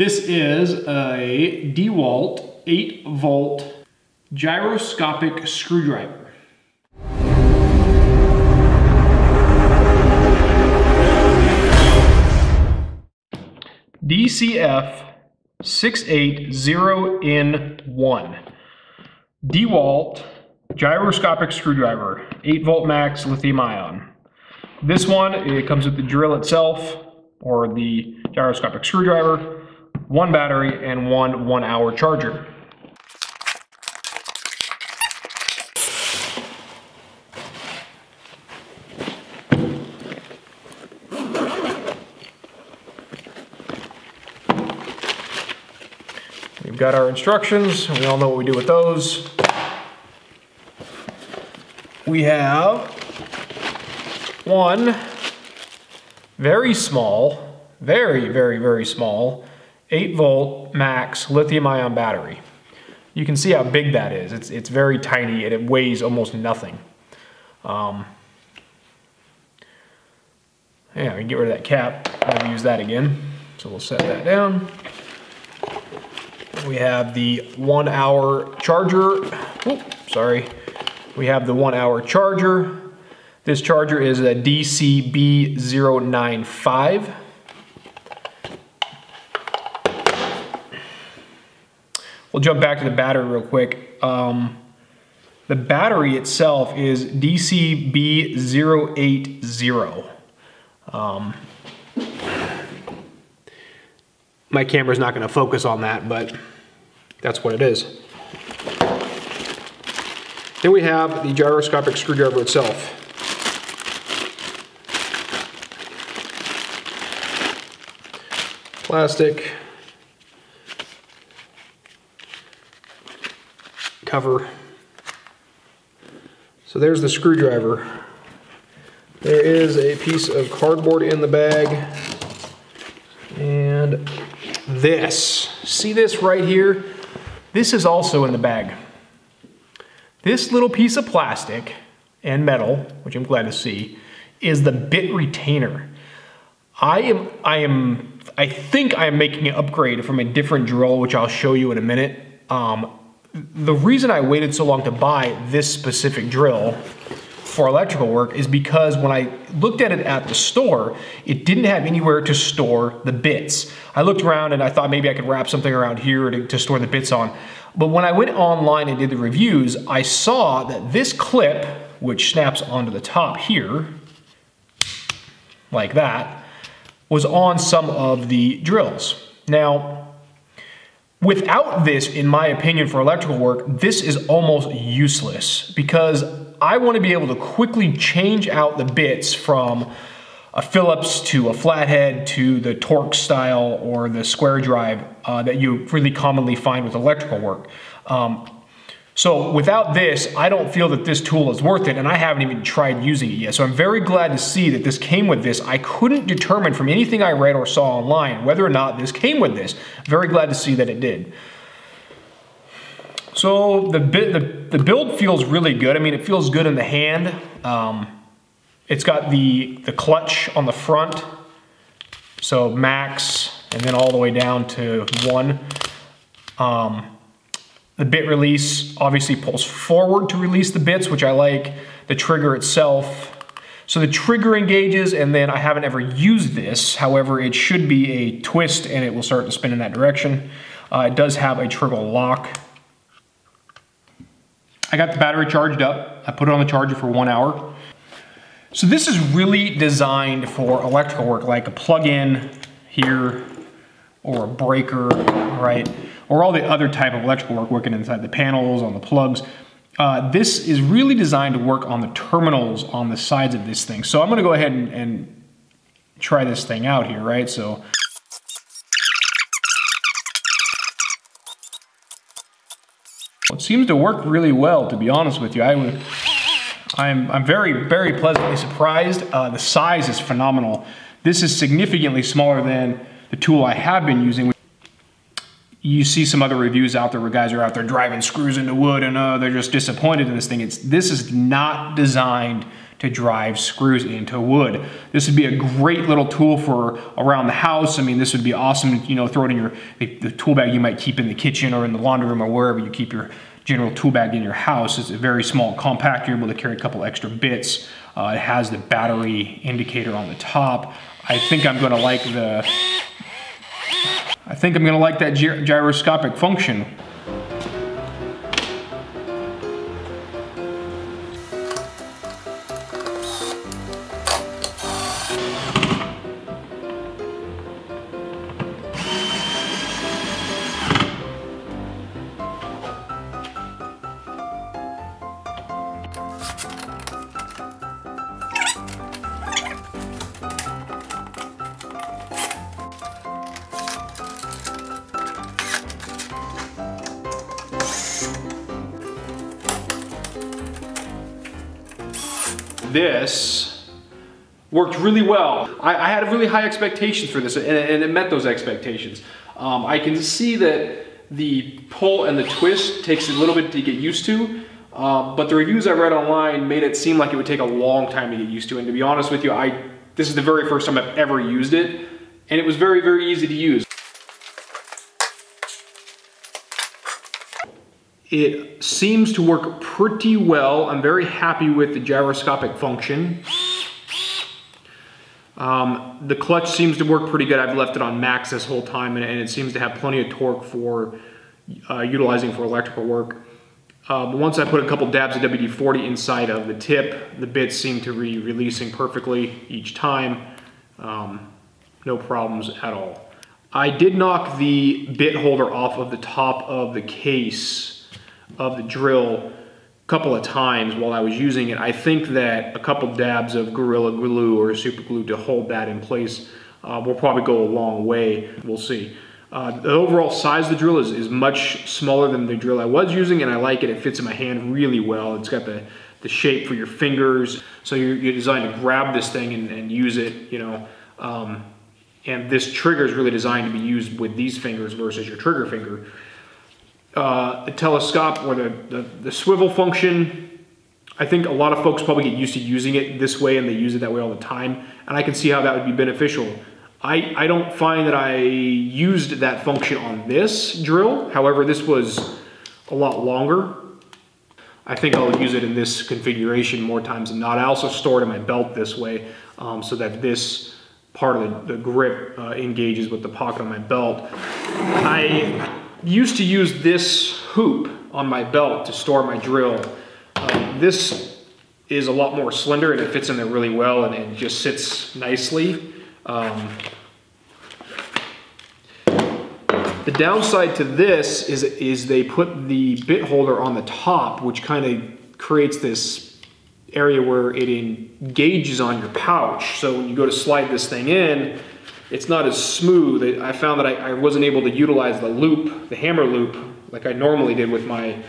This is a DeWalt 8 volt gyroscopic screwdriver. DCF 680N1. DeWalt gyroscopic screwdriver, 8 volt max lithium ion. This one, it comes with the drill itself, or the gyroscopic screwdriver, one battery, and one one hour charger. We've got our instructions. We all know what we do with those. We have one very small, very, very, very small 8 volt max lithium ion battery. You can see how big that is. It's, it's very tiny and it weighs almost nothing. Um, yeah, we can get rid of that cap. Never use that again. So we'll set that down. We have the one hour charger. Sorry. We have the one hour charger. This charger is a DCB095. We'll jump back to the battery real quick. Um, the battery itself is DCB080. Um, my camera's not going to focus on that, but that's what it is. Then we have the gyroscopic screwdriver itself. Plastic. Cover. So there's the screwdriver. There is a piece of cardboard in the bag. And this, see this right here? This is also in the bag. This little piece of plastic and metal, which I'm glad to see, is the bit retainer. I am, I am, I think I am making an upgrade from a different drill, which I'll show you in a minute. Um, the reason I waited so long to buy this specific drill for electrical work is because when I looked at it at the store, it didn't have anywhere to store the bits. I looked around and I thought maybe I could wrap something around here to, to store the bits on. But when I went online and did the reviews, I saw that this clip, which snaps onto the top here, like that, was on some of the drills. Now, without this, in my opinion, for electrical work, this is almost useless because I want to be able to quickly change out the bits from a Phillips to a flathead to the Torx style or the square drive uh, that you really commonly find with electrical work. Um, so without this, I don't feel that this tool is worth it and I haven't even tried using it yet. So I'm very glad to see that this came with this. I couldn't determine from anything I read or saw online whether or not this came with this. Very glad to see that it did. So the, the, the build feels really good. I mean, it feels good in the hand. Um, it's got the, the clutch on the front, so max, and then all the way down to one. Um, the bit release obviously pulls forward to release the bits, which I like. The trigger itself. So the trigger engages, and then I haven't ever used this. However, it should be a twist, and it will start to spin in that direction. Uh, it does have a trigger lock. I got the battery charged up. I put it on the charger for one hour. So this is really designed for electrical work, like a plug-in here or a breaker, right? Or all the other type of electrical work working inside the panels, on the plugs. Uh, this is really designed to work on the terminals on the sides of this thing. So I'm gonna go ahead and, and try this thing out here, right? So. It seems to work really well, to be honest with you. I would, I'm, I'm very, very pleasantly surprised. Uh, the size is phenomenal. This is significantly smaller than the tool I have been using. You see some other reviews out there where guys are out there driving screws into wood and uh, they're just disappointed in this thing. It's, this is not designed to drive screws into wood. This would be a great little tool for around the house. I mean, this would be awesome, you know, throw it in your, the, the tool bag you might keep in the kitchen or in the laundry room or wherever you keep your general tool bag in your house. It's a very small compact. You're able to carry a couple extra bits. Uh, it has the battery indicator on the top. I think I'm gonna like the, think I'm gonna like that gy gyroscopic function. This worked really well. I, I, had really high expectations for this and, and it met those expectations. Um, I can see that the pull and the twist takes a little bit to get used to, uh, but the reviews I read online made it seem like it would take a long time to get used to. And to be honest with you, I this is the very first time I've ever used it, and it was very, very easy to use. It seems to work pretty well. I'm very happy with the gyroscopic function. Um, the clutch seems to work pretty good. I've left it on max this whole time and, and it seems to have plenty of torque for uh, utilizing for electrical work. Um, once I put a couple dabs of WD-40 inside of the tip, the bits seem to be releasing perfectly each time. Um, no problems at all. I did knock the bit holder off of the top of the case of the drill a couple of times while I was using it. I think that a couple dabs of Gorilla Glue or Super Glue to hold that in place uh, will probably go a long way. We'll see. Uh, the overall size of the drill is, is much smaller than the drill I was using and I like it. It fits in my hand really well. It's got the, the shape for your fingers. So you're, you're designed to grab this thing and, and use it, you know. Um, and this trigger is really designed to be used with these fingers versus your trigger finger uh, the telescope or the, the, the swivel function, I think a lot of folks probably get used to using it this way and they use it that way all the time. And I can see how that would be beneficial. I, I don't find that I used that function on this drill. However, this was a lot longer. I think I'll use it in this configuration more times than not. I also store it in my belt this way um, so that this part of the, the grip uh, engages with the pocket on my belt. I used to use this hoop on my belt to store my drill. Uh, this is a lot more slender and it fits in there really well and it just sits nicely. Um, the downside to this is, is they put the bit holder on the top, which kind of creates this area where it engages on your pouch. So when you go to slide this thing in, it's not as smooth. I found that I, I, wasn't able to utilize the loop, the hammer loop, like I normally did with my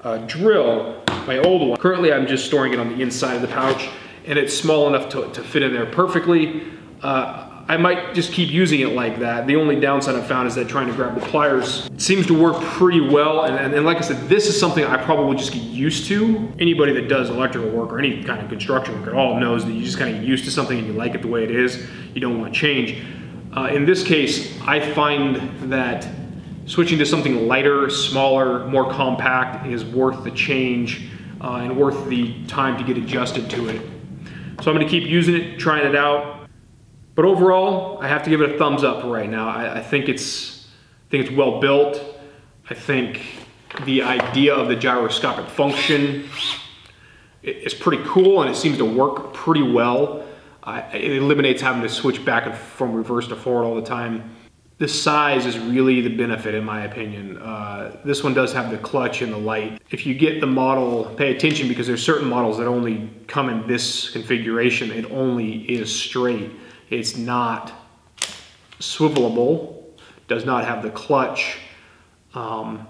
uh, drill, my old one. Currently, I'm just storing it on the inside of the pouch, and it's small enough to, to fit in there perfectly. Uh, I might just keep using it like that. The only downside I've found is that trying to grab the pliers seems to work pretty well. And, and, and, like I said, this is something I probably just get used to. Anybody that does electrical work or any kind of construction work at all knows that you just kind of used to something and you like it the way it is. You don't want to change. Uh, in this case, I find that switching to something lighter, smaller, more compact is worth the change uh, and worth the time to get adjusted to it. So I'm gonna keep using it, trying it out. But overall, I have to give it a thumbs up right now. I, I think it's I think it's well built. I think the idea of the gyroscopic function is pretty cool and it seems to work pretty well. It eliminates having to switch back from reverse to forward all the time. The size is really the benefit in my opinion. Uh, this one does have the clutch and the light. If you get the model, pay attention because there's certain models that only come in this configuration. It only is straight. It's not swivelable, does not have the clutch um,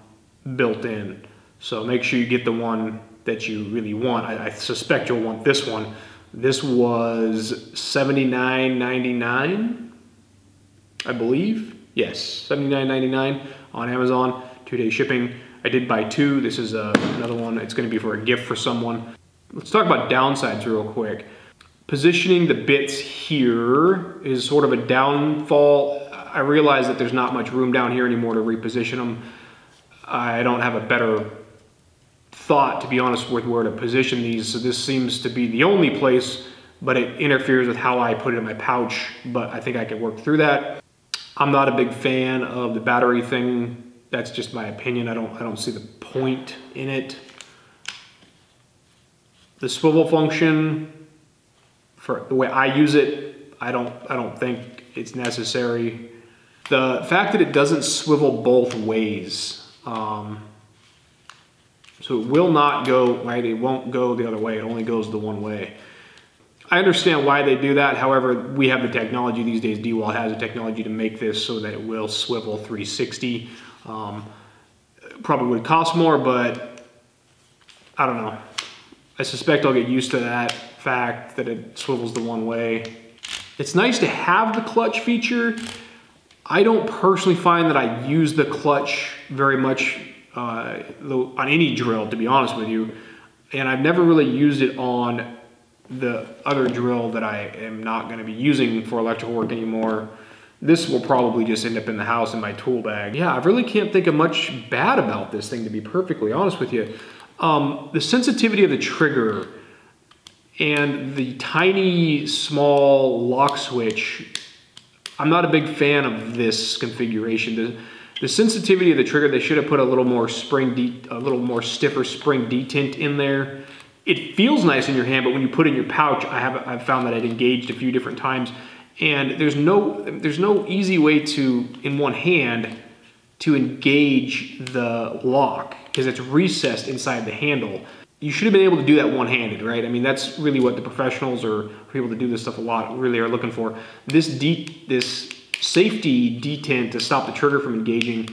built in. So make sure you get the one that you really want. I, I suspect you'll want this one this was $79.99, I believe. Yes, $79.99 on Amazon, two-day shipping. I did buy two. This is uh, another one. It's going to be for a gift for someone. Let's talk about downsides real quick. Positioning the bits here is sort of a downfall. I realize that there's not much room down here anymore to reposition them. I don't have a better thought, to be honest, with where to position these. So this seems to be the only place, but it interferes with how I put it in my pouch. But I think I can work through that. I'm not a big fan of the battery thing. That's just my opinion. I don't, I don't see the point in it. The swivel function, for the way I use it, I don't, I don't think it's necessary. The fact that it doesn't swivel both ways, um, so it will not go, right, it won't go the other way, it only goes the one way. I understand why they do that. However, we have the technology these days. DeWalt has the technology to make this so that it will swivel 360. Um, probably would cost more, but I don't know. I suspect I'll get used to that fact that it swivels the one way. It's nice to have the clutch feature. I don't personally find that I use the clutch very much uh, on any drill, to be honest with you. And I've never really used it on the other drill that I am not going to be using for electrical work anymore. This will probably just end up in the house in my tool bag. Yeah, I really can't think of much bad about this thing, to be perfectly honest with you. Um, the sensitivity of the trigger and the tiny small lock switch, I'm not a big fan of this configuration. The, the sensitivity of the trigger, they should have put a little more spring, a little more stiffer spring detent in there. It feels nice in your hand, but when you put it in your pouch, I have I've found that it engaged a few different times, and there's no there's no easy way to in one hand to engage the lock because it's recessed inside the handle. You should have been able to do that one-handed, right? I mean, that's really what the professionals or people that do this stuff a lot really are looking for. This de this safety detent to stop the trigger from engaging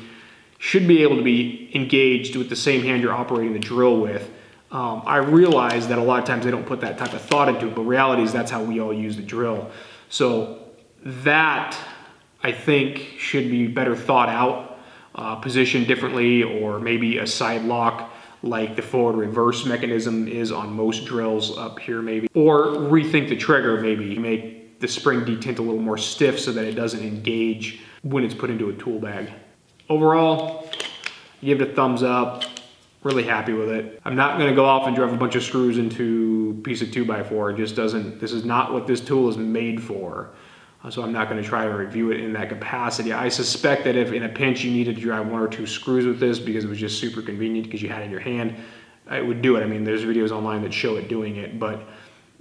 should be able to be engaged with the same hand you're operating the drill with. Um, I realize that a lot of times they don't put that type of thought into it, but reality is that's how we all use the drill. So that, I think, should be better thought out, uh, positioned differently, or maybe a side lock like the forward reverse mechanism is on most drills up here maybe. Or rethink the trigger maybe, make the spring detent a little more stiff so that it doesn't engage when it's put into a tool bag. Overall, give it a thumbs up. Really happy with it. I'm not gonna go off and drive a bunch of screws into a piece of 2x4. It just doesn't, this is not what this tool is made for. Uh, so I'm not gonna try to review it in that capacity. I suspect that if in a pinch you needed to drive one or two screws with this because it was just super convenient because you had it in your hand, it would do it. I mean, there's videos online that show it doing it, but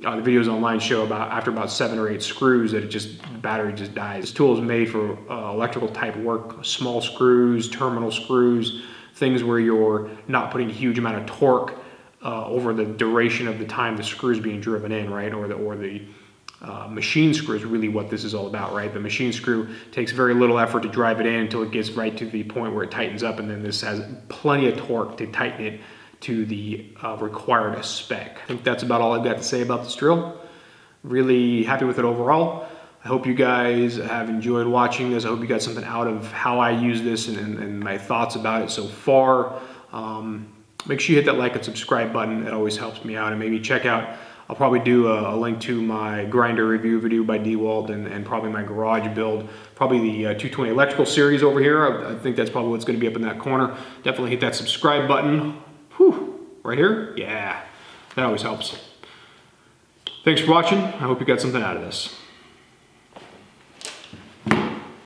uh, the videos online show about after about seven or eight screws that it just battery just dies. This tool is made for uh, electrical type work, small screws, terminal screws, things where you're not putting a huge amount of torque uh, over the duration of the time the screw is being driven in, right? Or the or the uh, machine screw is really what this is all about, right? The machine screw takes very little effort to drive it in until it gets right to the point where it tightens up, and then this has plenty of torque to tighten it to the uh, required spec. I think that's about all I've got to say about this drill. Really happy with it overall. I hope you guys have enjoyed watching this. I hope you got something out of how I use this and, and, and my thoughts about it so far. Um, make sure you hit that like and subscribe button. It always helps me out. And maybe check out I'll probably do a, a, link to my grinder review video by DeWalt and, and probably my garage build, probably the uh, 220 electrical series over here. I, I, think that's probably what's gonna be up in that corner. Definitely hit that subscribe button. Whew, right here? Yeah, that always helps. Thanks for watching. I hope you got something out of this.